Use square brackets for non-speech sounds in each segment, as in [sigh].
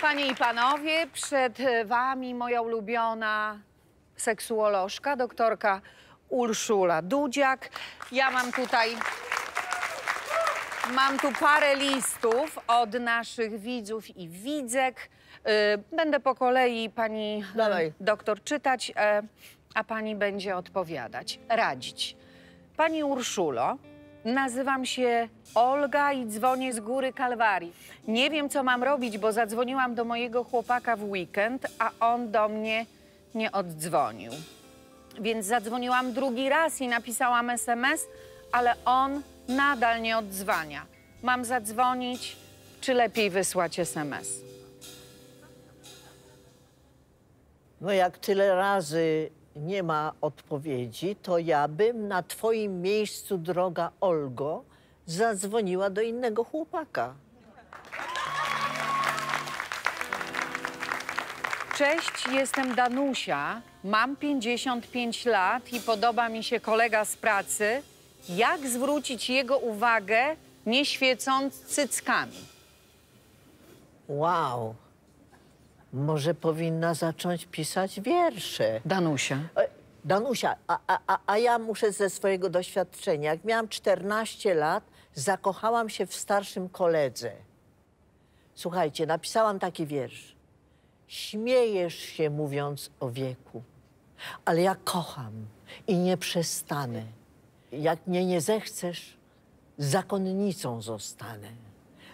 Panie i panowie, przed wami moja ulubiona seksuolożka, doktorka Urszula Dudziak. Ja mam tutaj... Mam tu parę listów od naszych widzów i widzek. Y, Będę po kolei pani y, Dawaj. doktor czytać, e, a pani będzie odpowiadać, radzić. Pani Urszulo, nazywam się Olga i dzwonię z góry Kalwarii. Nie wiem, co mam robić, bo zadzwoniłam do mojego chłopaka w weekend, a on do mnie nie oddzwonił. Więc zadzwoniłam drugi raz i napisałam SMS, ale on nadal nie odzwania. Mam zadzwonić, czy lepiej wysłać SMS? No jak tyle razy nie ma odpowiedzi, to ja bym na twoim miejscu, droga Olgo, zadzwoniła do innego chłopaka. Cześć, jestem Danusia, mam 55 lat i podoba mi się kolega z pracy. Jak zwrócić jego uwagę, nie świecąc cyckami? Wow. Może powinna zacząć pisać wiersze. Danusia. E, Danusia, a, a, a, a ja muszę ze swojego doświadczenia. Jak miałam 14 lat, zakochałam się w starszym koledze. Słuchajcie, napisałam taki wiersz. Śmiejesz się mówiąc o wieku, ale ja kocham i nie przestanę. Jak mnie nie zechcesz, zakonnicą zostanę.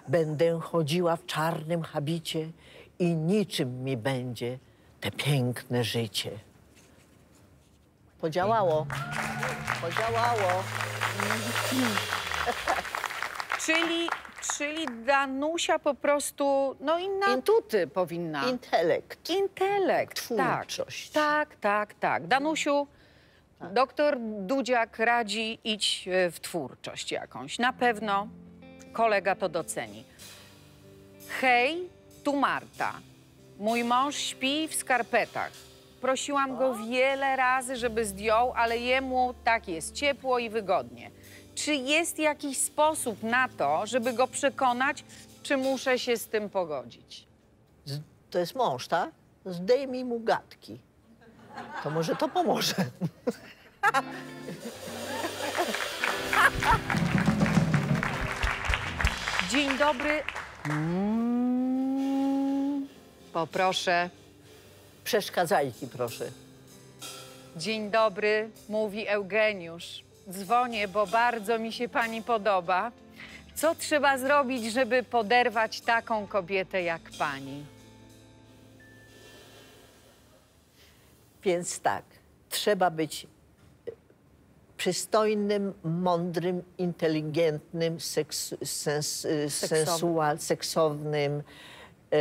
Będę chodziła w czarnym habicie i niczym mi będzie te piękne życie. Podziałało. Podziałało. Czyli, czyli Danusia po prostu, no inna atuty powinna. Intelekt. Intelekt, tak. Twórczość. Tak, tak, tak. Danusiu, doktor Dudziak radzi idź e, w twórczość jakąś. Na pewno kolega to doceni. Hej, tu Marta. Mój mąż śpi w skarpetach. Prosiłam go wiele razy, żeby zdjął, ale jemu tak jest ciepło i wygodnie. Czy jest jakiś sposób na to, żeby go przekonać, czy muszę się z tym pogodzić? Z- To jest mąż, tak? Zdejmij mu gadki. To może to pomoże. Dzień dobry. Mm, poproszę. Przeszkadzajki, proszę. Dzień dobry, mówi Eugeniusz. Dzwonię, bo bardzo mi się pani podoba. Co trzeba zrobić, żeby poderwać taką kobietę jak pani? Więc tak, trzeba być e, przystojnym, mądrym, inteligentnym, seks, sens, e, sensual, seksownym. E,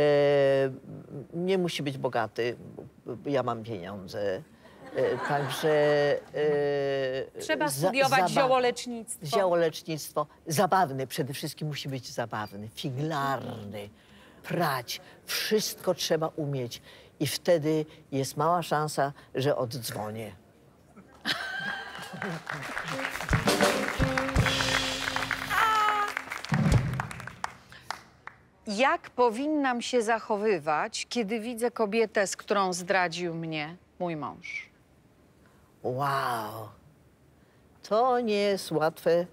nie musi być bogaty, bo ja mam pieniądze. E, także. E, Trzeba za- studiować zaba- ziołolecznictwo. Ziołolecznictwo. Zabawny, przede wszystkim musi być zabawny, figlarny, prać. Wszystko trzeba umieć. I wtedy jest mała szansa, że oddzwonię. [laughs] Jak powinnam się zachowywać, kiedy widzę kobietę, z którą zdradził mnie mój mąż? Wow. To nie jest łatwe,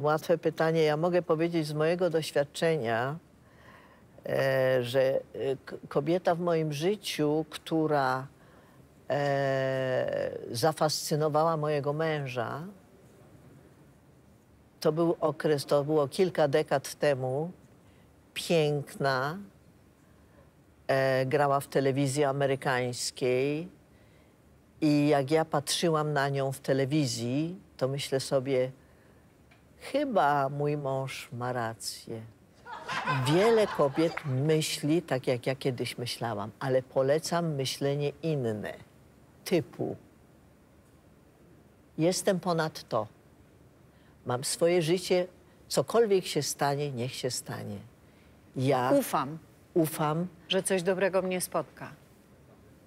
łatwe pytanie. Ja mogę powiedzieć z mojego doświadczenia, e, że e, kobieta w moim życiu, która e, zafascynowała mojego męża, to był okres, to było kilka dekad temu, piękna, e, grała w telewizji amerykańskiej, i jak ja patrzyłam na nią w telewizji, to myślę sobie, chyba mój mąż ma rację. Wiele kobiet myśli tak, jak ja kiedyś myślałam, ale polecam myślenie inne, typu jestem ponad to, mam swoje życie, cokolwiek się stanie, niech się stanie. Ja Ufam, ufam, że coś dobrego mnie spotka.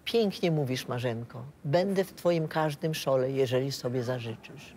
Pięknie mówisz, Marzenko. Będę w twoim każdym szole, jeżeli sobie zażyczysz.